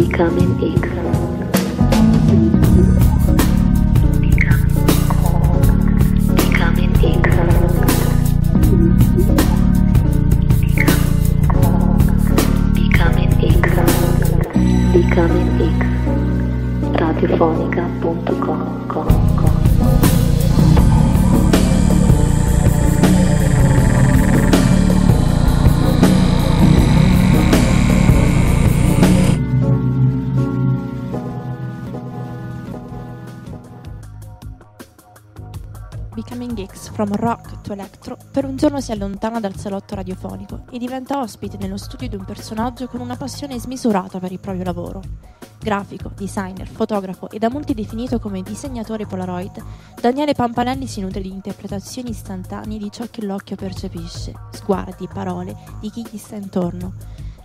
Becoming X. Becoming X. Becoming X. Becoming X. Radiofonica.com. from rock to electro, per un giorno si allontana dal salotto radiofonico e diventa ospite nello studio di un personaggio con una passione smisurata per il proprio lavoro. Grafico, designer, fotografo e da molti definito come disegnatore Polaroid, Daniele Pampanelli si nutre di interpretazioni istantanee di ciò che l'occhio percepisce, sguardi, parole di chi gli sta intorno.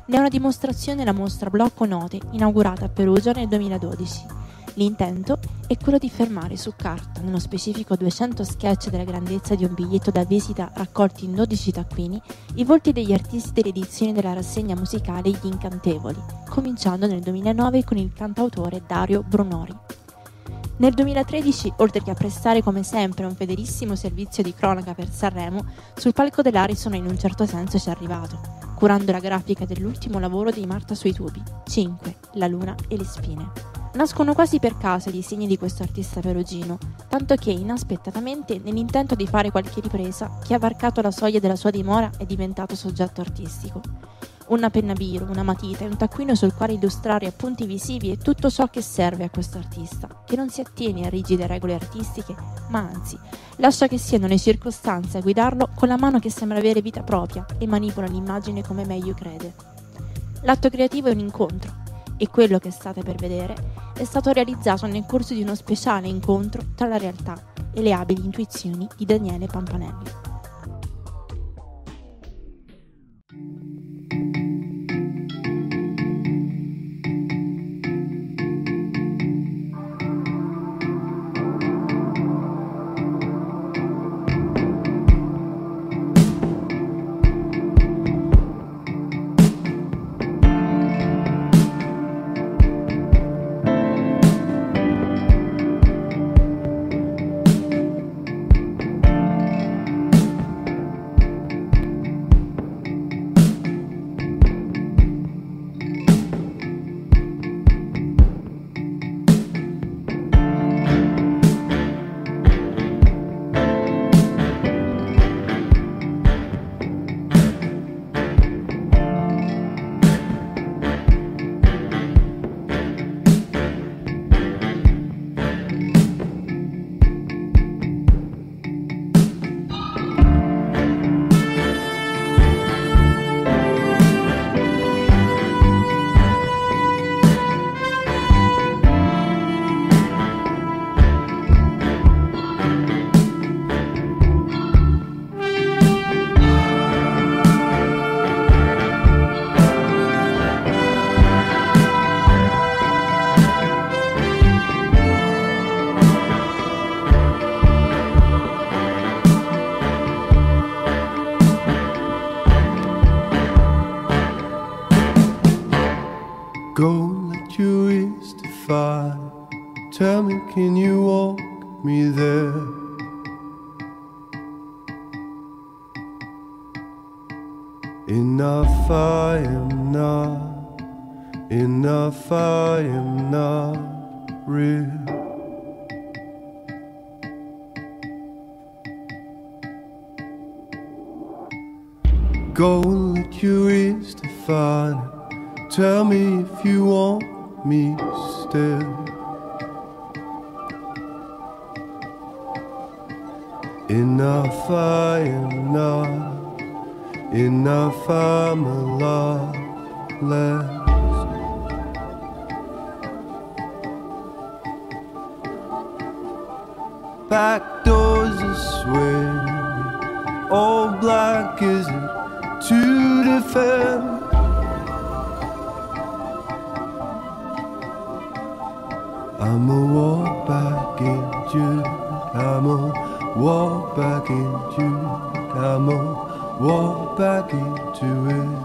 Ne è una dimostrazione la mostra Blocco Note, inaugurata a Perugia nel 2012. L'intento è quello di fermare su carta, nello specifico 200 sketch della grandezza di un biglietto da visita raccolti in 12 taccuini, i volti degli artisti delle edizioni della rassegna musicale Gli Incantevoli, cominciando nel 2009 con il cantautore Dario Brunori. Nel 2013, oltre che a prestare come sempre un fedelissimo servizio di cronaca per Sanremo, sul palco dell'Arison in un certo senso ci è arrivato, curando la grafica dell'ultimo lavoro di Marta sui tubi, 5, La luna e le spine. Nascono quasi per caso i disegni di questo artista perugino, tanto che inaspettatamente, nell'intento di fare qualche ripresa, chi ha varcato la soglia della sua dimora è diventato soggetto artistico. Una penna biro, una matita e un taccuino sul quale illustrare appunti visivi è tutto ciò che serve a questo artista, che non si attiene a rigide regole artistiche, ma anzi, lascia che siano le circostanze a guidarlo con la mano che sembra avere vita propria e manipola l'immagine come meglio crede. L'atto creativo è un incontro, e quello che state per vedere è stato realizzato nel corso di uno speciale incontro tra la realtà e le abili intuizioni di Daniele Pampanelli. Back doors are swing. All black is it to defend? I'ma walk back into I'ma walk back into I'ma walk back into it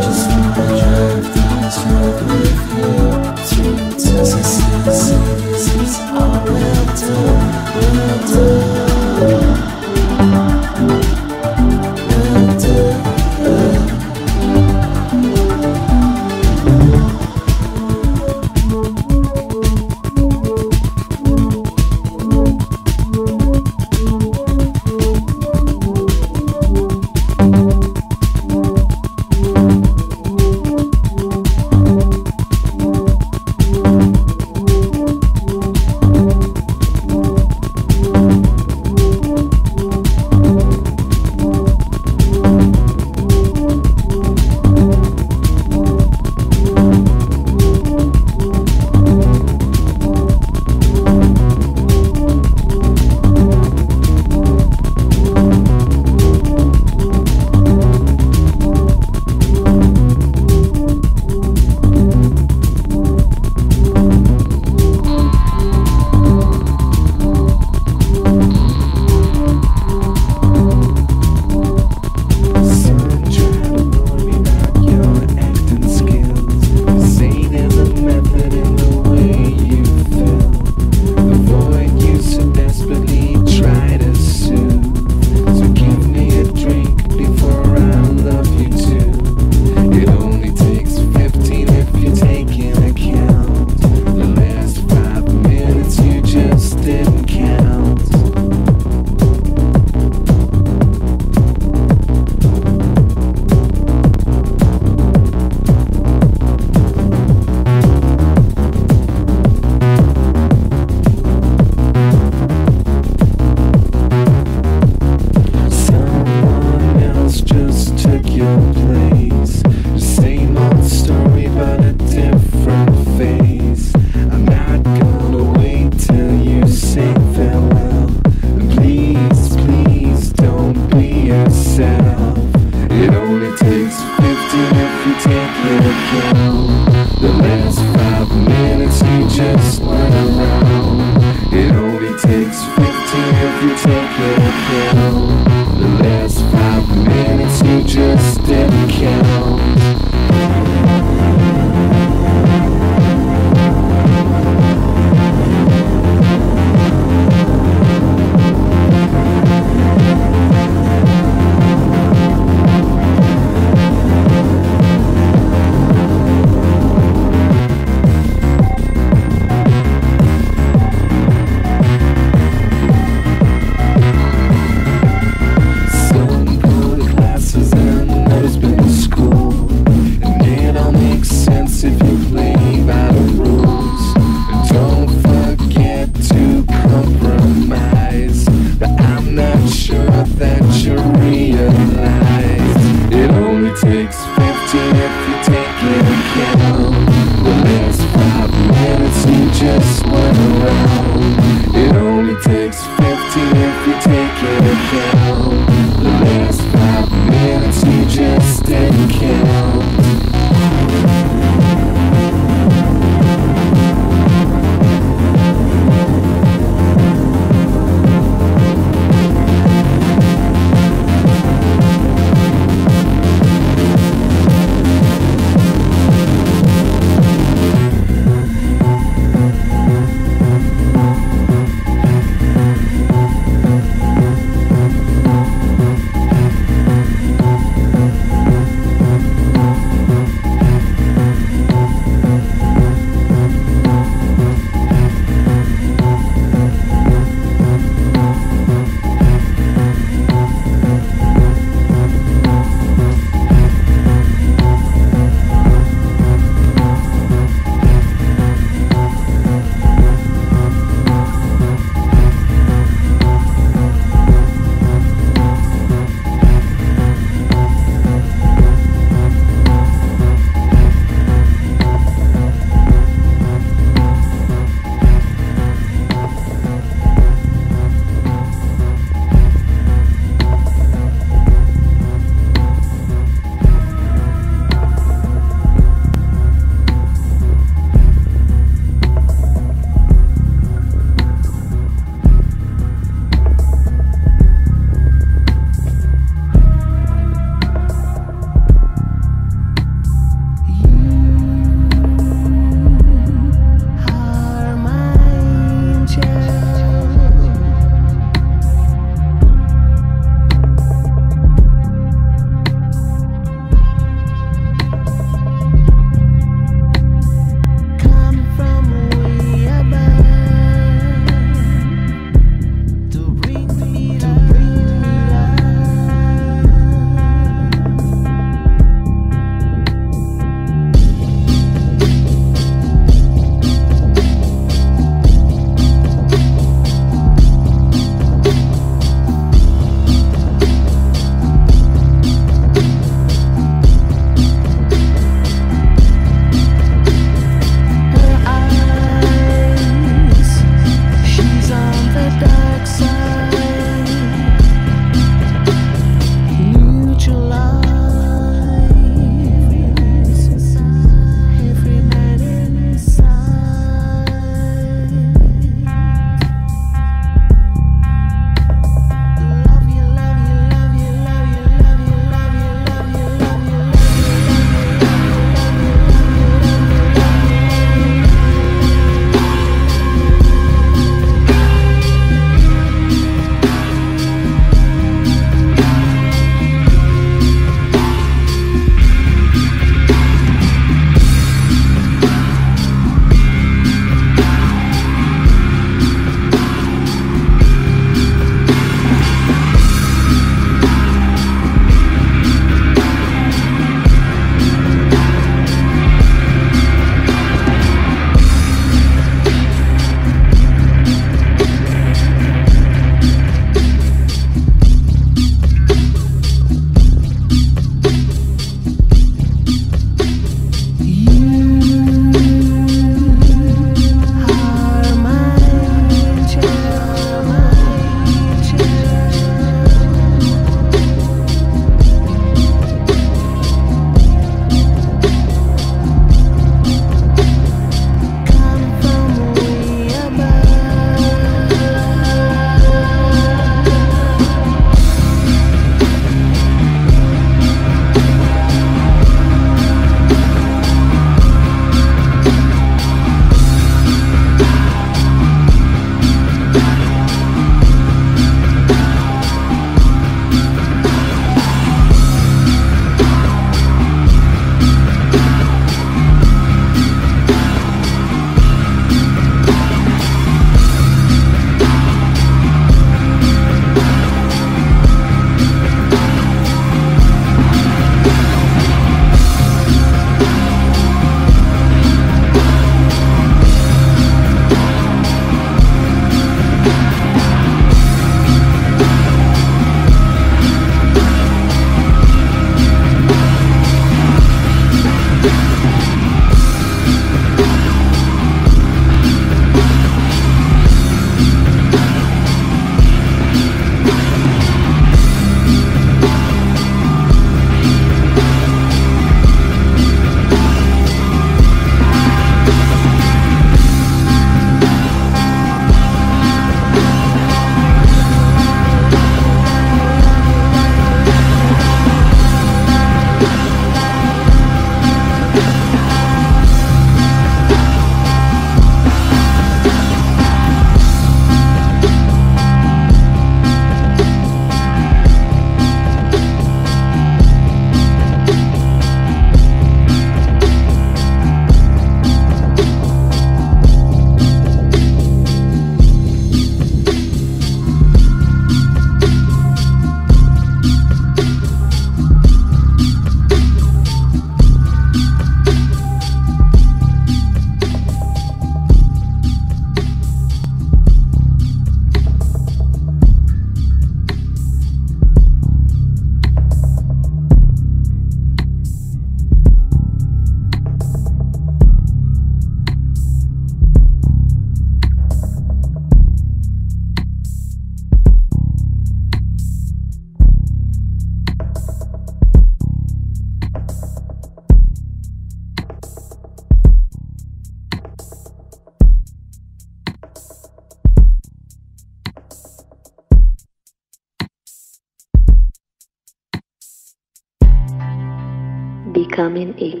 Becoming X.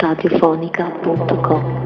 Radiofonica.com